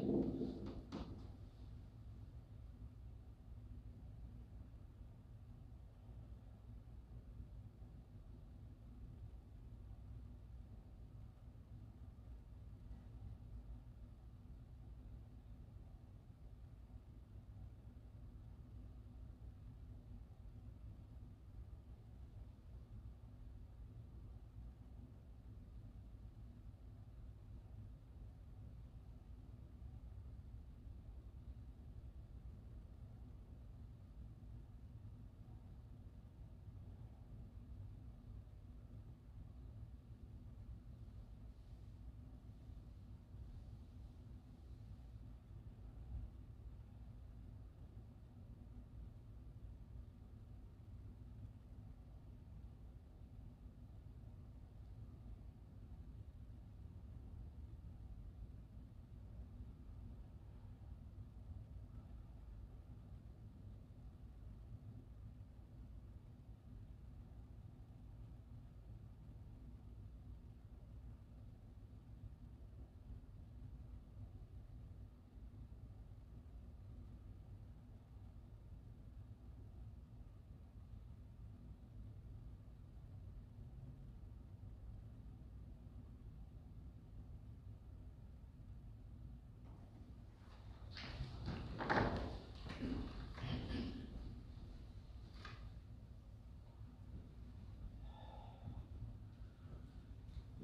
In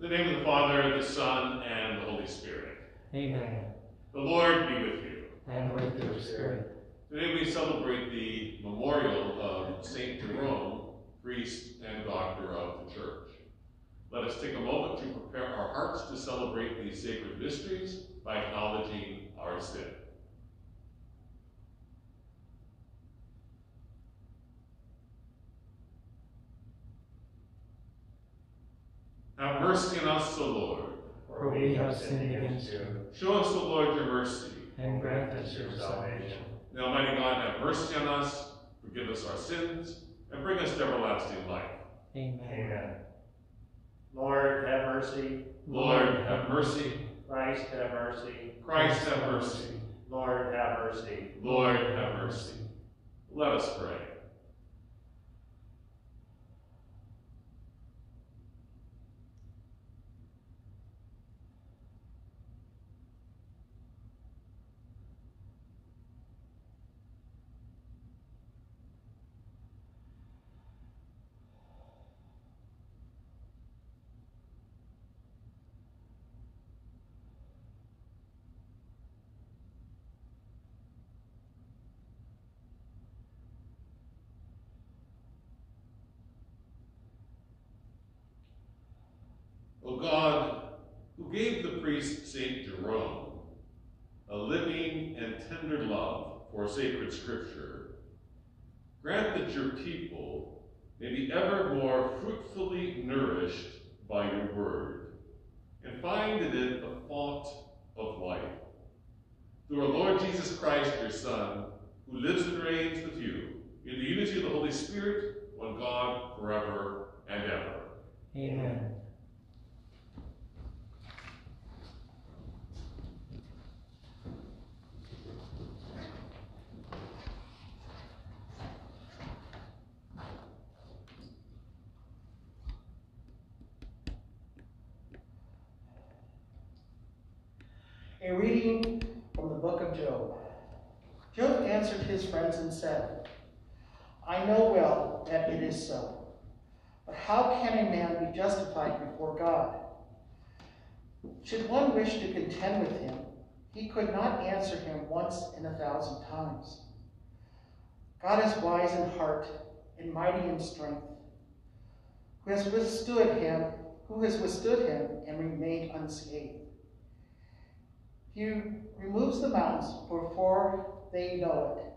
the name of the Father, the Son, and the Holy Spirit. Amen. The Lord be with you. And with your spirit. Today we celebrate the memorial of Saint Jerome, priest and doctor of the Church. Let us take a moment to prepare our hearts to celebrate these sacred mysteries by acknowledging our sin. Have mercy on us, O Lord. For we have sinned against you, Show us, O Lord, your mercy. and grant us your salvation. May Almighty God have mercy on us, forgive us our sins, and bring us to everlasting life. Amen. Amen. Lord, have mercy. Lord, have mercy. Christ, have mercy. Christ, have mercy. Lord, have mercy. Lord, have mercy. Let us pray. O God, who gave the priest St. Jerome a living and tender love for sacred scripture, grant that your people may be ever more fruitfully nourished by your word, and find in it the fount of life. Through our Lord Jesus Christ, your Son, who lives and reigns with you in the unity of the Holy Spirit, one God, forever and ever. Amen. A reading from the book of Job. Job answered his friends and said, I know well that it is so. But how can a man be justified before God? Should one wish to contend with him, he could not answer him once in a thousand times. God is wise in heart and mighty in strength. Who has withstood him, who has withstood him and remained unscathed? He removes the mountains before they know it.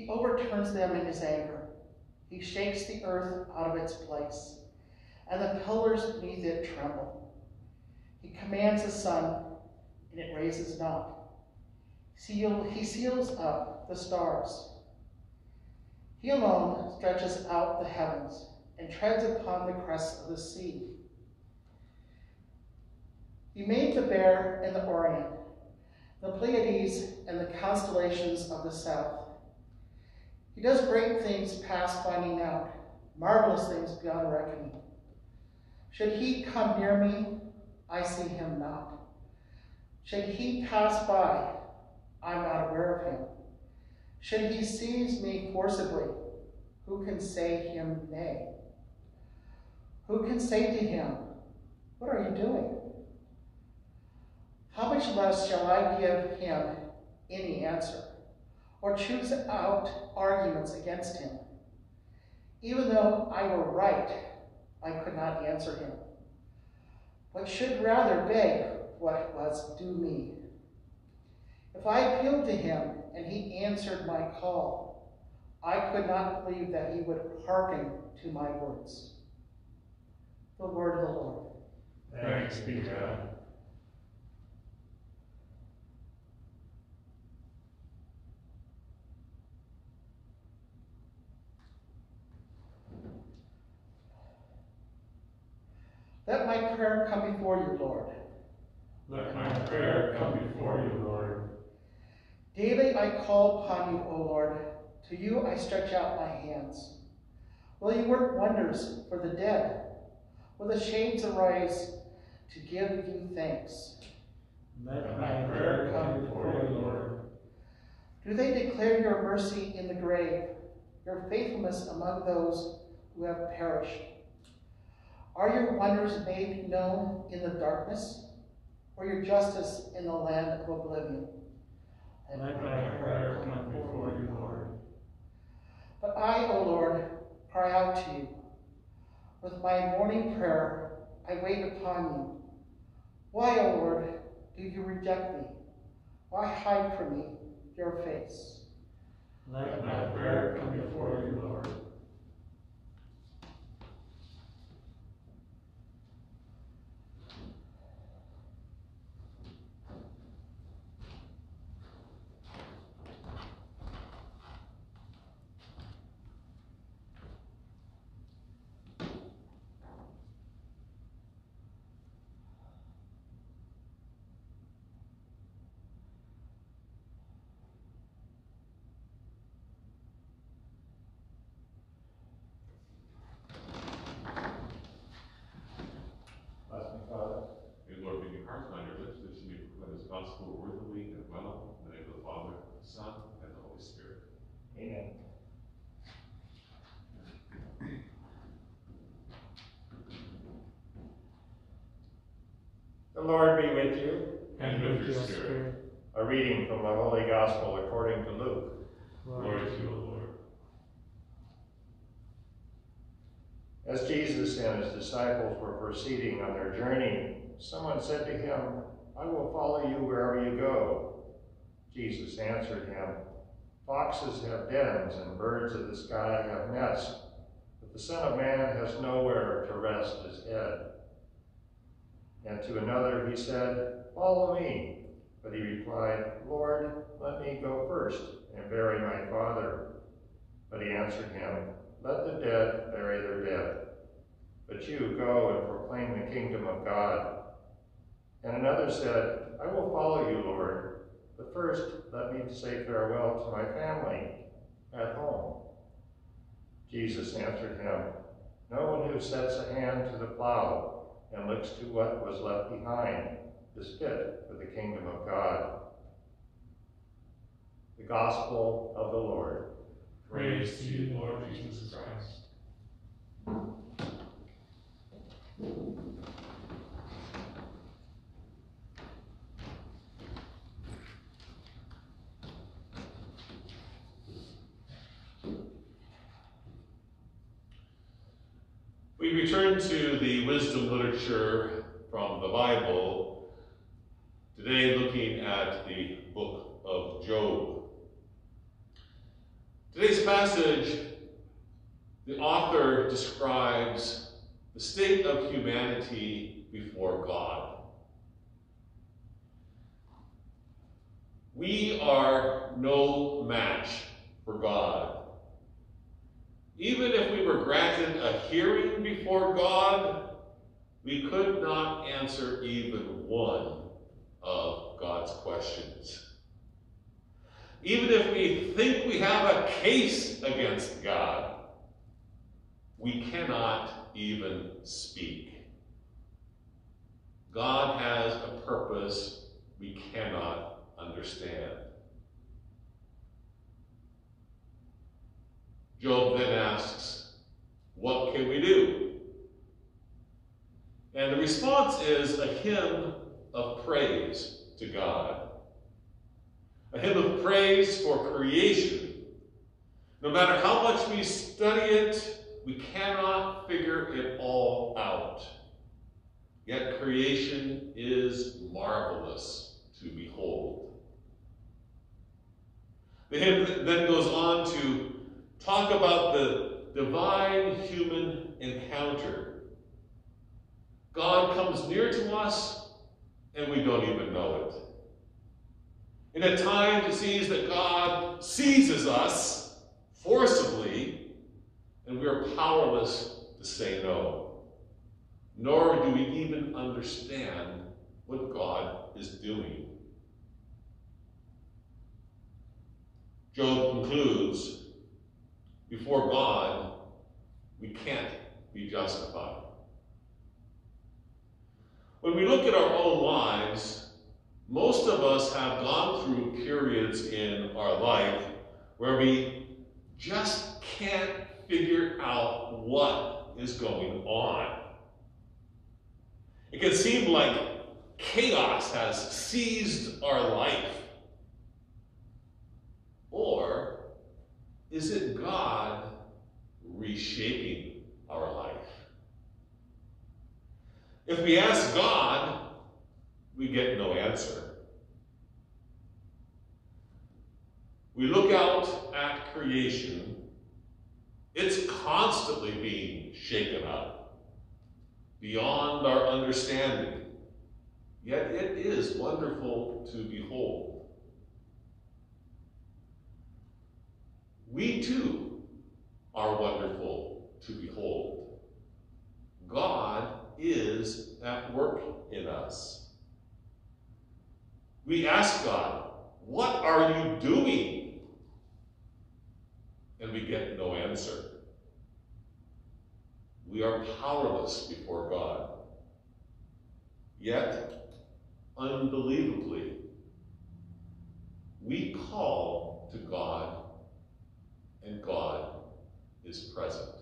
He overturns them in his anger. He shakes the earth out of its place, and the pillars beneath it tremble. He commands the sun, and it raises not. Seal, he seals up the stars. He alone stretches out the heavens and treads upon the crests of the sea. He made the bear and the Orion the Pleiades and the constellations of the south. He does great things past finding out, marvelous things beyond reckoning. Should he come near me, I see him not. Should he pass by, I'm not aware of him. Should he seize me forcibly, who can say him nay? Who can say to him, What are you doing? How much less shall I give him any answer, or choose out arguments against him? Even though I were right, I could not answer him, but should rather beg what was due me. If I appealed to him and he answered my call, I could not believe that he would hearken to my words. The word of the Lord. Thanks be to God. Let my prayer come before you, Lord. Let my prayer come before you, Lord. Daily I call upon you, O Lord. To you I stretch out my hands. Will you work wonders for the dead? Will the shades arise to give you thanks? Let my prayer come before you, Lord. Do they declare your mercy in the grave, your faithfulness among those who have perished? Are your wonders made known in the darkness, or your justice in the land of oblivion? Let my prayer come before you, Lord. But I, O Lord, cry out to you. With my morning prayer, I wait upon you. Why, O Lord, do you reject me? Why hide from me your face? Let my prayer come before you, Lord. Bless me, Father. May the Lord give you hearts and your lips that you may proclaim his gospel worthily and well. In the name of the Father, the Son, and the Holy Spirit. Amen. The Lord be with you. And with your spirit. A reading from the Holy Gospel according to Luke. Glory to you, O Lord. As Jesus and his disciples were proceeding on their journey, someone said to him, I will follow you wherever you go. Jesus answered him, Foxes have dens and birds of the sky have nests, but the Son of Man has nowhere to rest his head. And to another he said, Follow me. But he replied, Lord, let me go first and bury my father. But he answered him, Let the dead bury their dead. But you go and proclaim the kingdom of God. And another said, I will follow you, Lord, but first let me say farewell to my family at home. Jesus answered him, No one who sets a hand to the plow and looks to what was left behind is fit for the kingdom of God. The Gospel of the Lord. Praise to you, Lord Jesus Christ. We return to the wisdom literature from the Bible, today looking at the book of Job. Today's passage, the author describes the state of humanity before God. We are no match for God. Even if we were granted a hearing before God, we could not answer even one of God's God's questions. Even if we think we have a case against God, we cannot even speak. God has a purpose we cannot understand. Job then asks, What can we do? And the response is a hymn of praise to God. A hymn of praise for creation. No matter how much we study it, we cannot figure it all out. Yet creation is marvelous to behold. The hymn then goes on to talk about the divine human encounter. God comes near to us and we don't even know it. In a time it sees that God seizes us forcibly and we are powerless to say no. Nor do we even understand what God is doing. Job concludes before God, we can't be justified. When we look at our own lives, most of us have gone through periods in our life where we just can't figure out what is going on. It can seem like chaos has seized our life. Or is it God reshaping our life? If we ask God, we get no answer. We look out at creation, it's constantly being shaken up beyond our understanding. Yet it is wonderful to behold. We too are wonderful to behold. God is at work in us. We ask God, What are you doing? And we get no answer. We are powerless before God. Yet, unbelievably, we call to God, and God is present.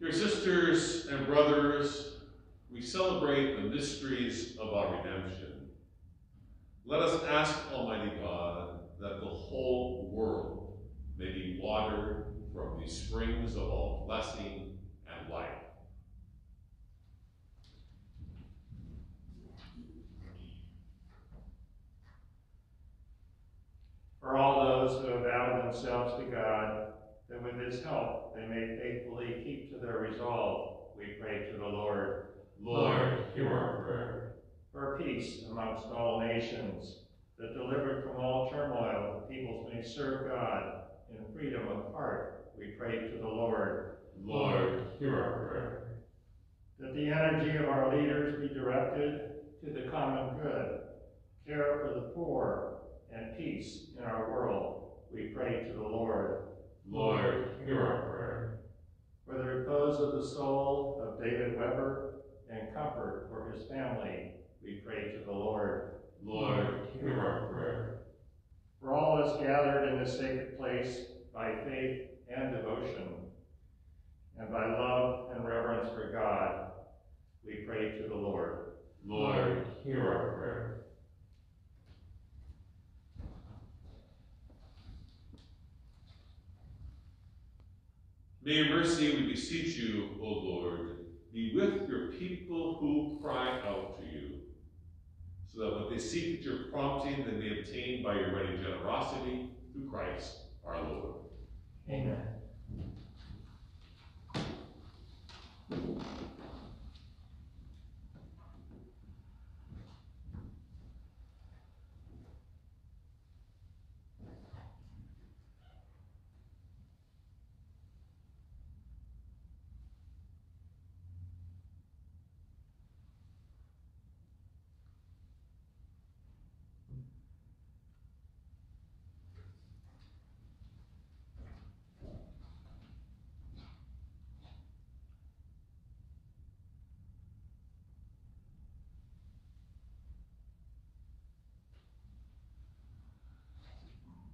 Dear sisters and brothers, we celebrate the mysteries of our redemption. Let us ask Almighty God that the whole world may be watered from the springs of all blessing and life. For all those who have vowed themselves that with his help they may faithfully keep to their resolve, we pray to the Lord. Lord, hear our prayer. For peace amongst all nations, that delivered from all turmoil, the peoples may serve God in freedom of heart, we pray to the Lord. Lord, hear our prayer. That the energy of our leaders be directed to the common good, care for the poor, and peace in our world, we pray to the Lord. Lord, hear our prayer. For the repose of the soul of David Weber and comfort for his family, we pray to the Lord. Lord, hear our prayer. For all us gathered in this sacred place by faith and devotion, and by love and reverence for God, we pray to the Lord. Lord, hear our prayer. May your mercy, we beseech you, O Lord, be with your people who cry out to you, so that what they seek at your prompting they may obtain by your ready generosity through Christ our Lord. Amen.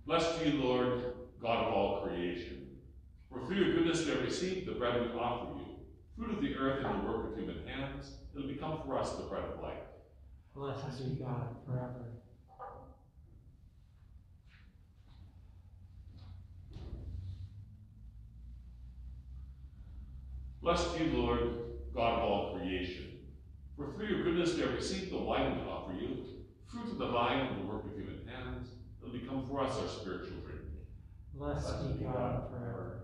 Blessed be you, Lord, God of all creation. For through your goodness we have received the bread we offer you, fruit of the earth and the work of human hands. It will become for us the bread of life. Blessed be God forever. Blessed be you, Lord, God of all creation. For through your goodness we have received the wine we offer you, fruit of the vine and the work of human hands. Will become for us our spiritual drink. Blessed be God forever.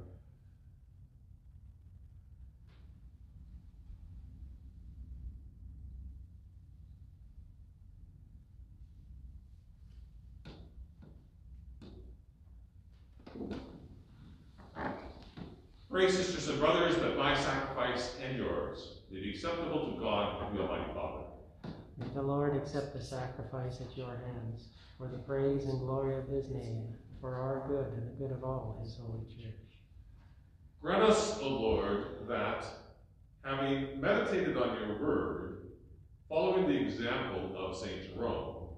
Pray, sisters and brothers, that my sacrifice and yours may be acceptable to God and the Almighty Father. May the Lord accept the sacrifice at your hands for the praise and glory of his name, for our good and the good of all his holy church. Grant us, O Lord, that, having meditated on your word, following the example of St. Jerome,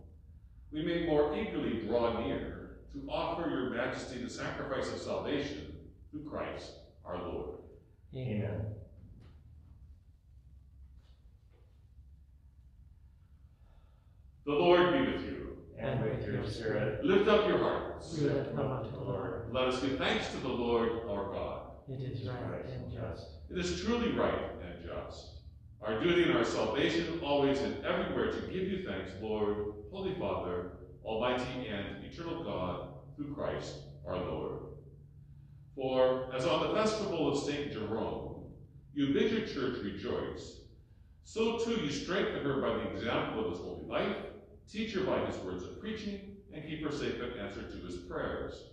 we may more eagerly draw near to offer your majesty the sacrifice of salvation through Christ our Lord. Amen. The Lord be with you. And with your spirit, Lift up your hearts. We lift them up to the Lord. Let us give thanks to the Lord our God. It is right and just. It is truly right and just. Our duty and our salvation always and everywhere to give you thanks, Lord, Holy Father, Almighty and eternal God, through Christ our Lord. For, as on the festival of St. Jerome, you bid your church rejoice, so too you strengthen her by the example of his holy life, teach her by his words of preaching, and keep her safe in answer to his prayers.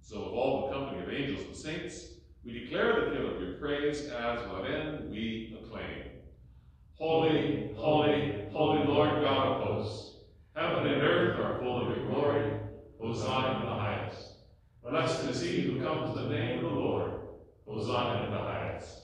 So of all the company of angels and saints, we declare the hymn of your praise as within we acclaim. Holy, holy, holy Lord God of hosts, heaven and earth are full of your glory. Hosanna in the highest. Blessed is he who comes in the name of the Lord. Hosanna in the highest.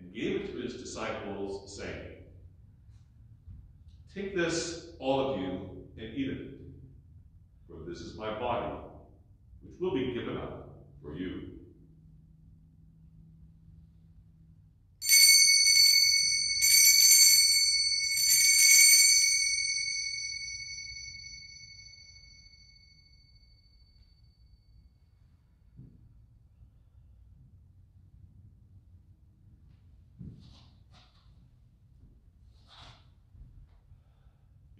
and gave it to his disciples, saying, Take this, all of you, and eat of it, for this is my body, which will be given up for you.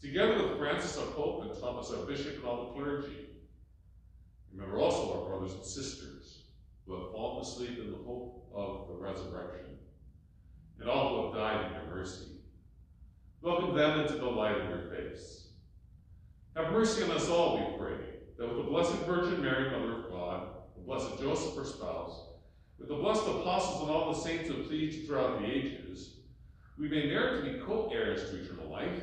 together with Francis our Pope and Thomas our Bishop and all the clergy. Remember also our brothers and sisters who have fallen asleep in the hope of the resurrection, and all who have died in your mercy. Welcome them into the light of your face. Have mercy on us all, we pray, that with the Blessed Virgin Mary, Mother of God, the blessed Joseph, her spouse, with the blessed apostles and all the saints who pleased throughout the ages, we may merit to be co-heirs to eternal life,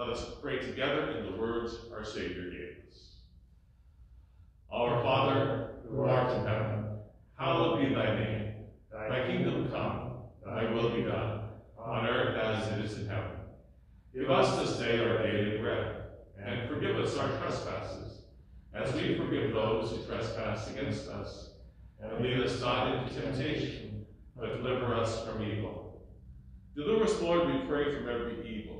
Let us pray together in the words our Savior gave us. Our Father, who art in heaven, hallowed be thy name. Thy kingdom come, thy will be done, on earth as it is in heaven. Give us this day our daily bread, and forgive us our trespasses, as we forgive those who trespass against us. And lead us not into temptation, but deliver us from evil. Deliver us, Lord, we pray, from every evil.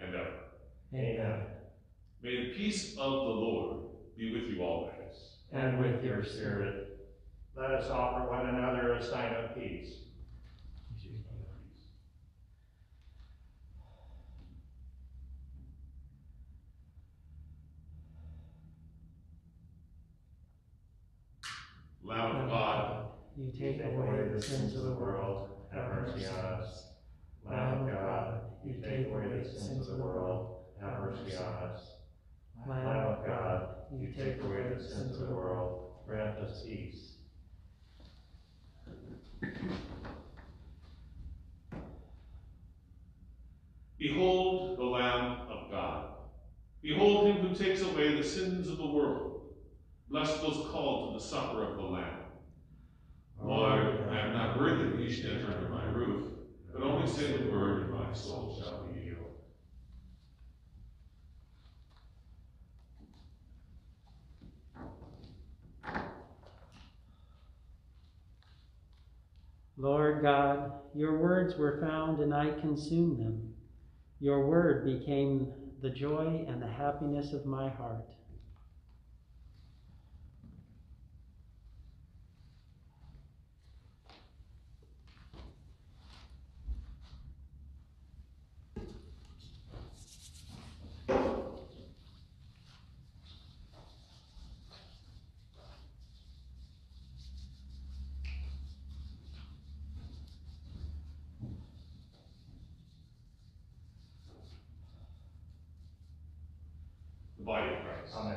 and ever. Amen. May the peace of the Lord be with you always. And with your spirit. Let us offer one another a sign of peace. Lamb of God, You take away the sins of the world, have mercy on us. Lamb of God, you take away the sins of the world, have mercy on us. Lamb of God, you take away the sins of the world, grant us peace. behold the Lamb of God. Behold him who takes away the sins of the world. Bless those called to the supper of the Lamb. Lord, I am not worthy that you should enter under my roof, but only say the word, and my soul shall be healed. Lord God, your words were found and I consumed them. Your word became the joy and the happiness of my heart. the body of Christ. Amen.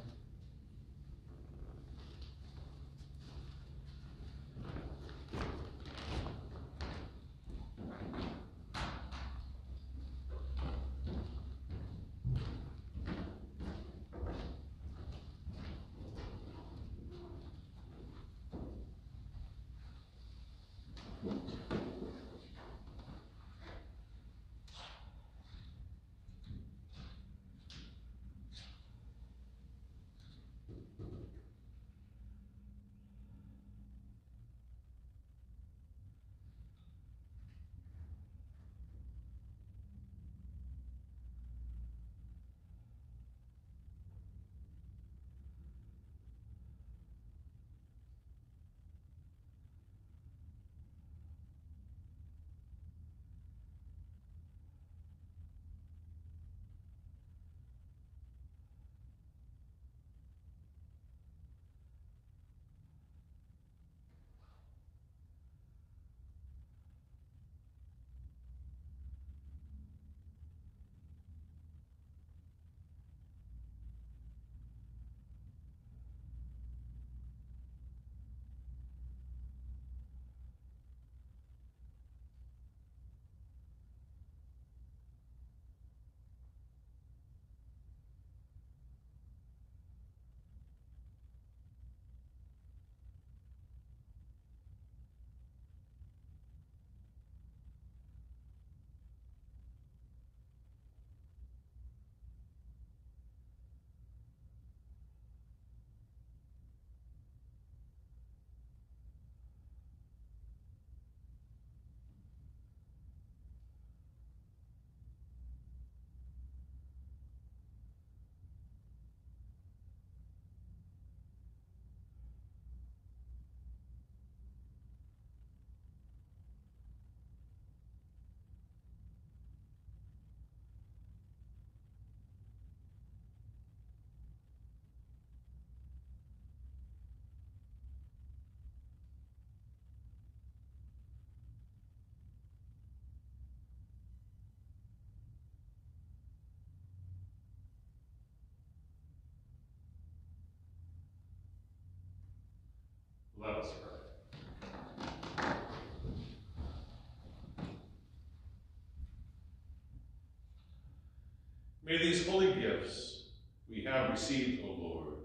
May these holy gifts we have received, O Lord,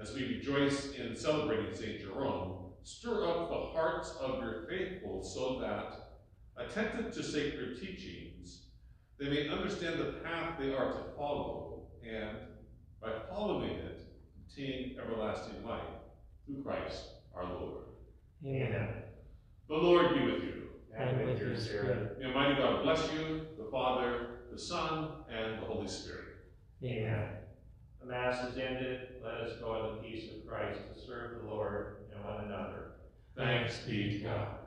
as we rejoice in celebrating St. Jerome, stir up the hearts of your faithful so that, attentive to sacred teachings, they may understand the path they are to follow, and, by following it, obtain everlasting life through Christ our Lord. Amen. The Lord be with you. And with your spirit. May Almighty God bless you, the Father, the Son, and the Holy Spirit. Amen. The Mass is ended. Let us go in the peace of Christ to serve the Lord and one another. Thanks be to God.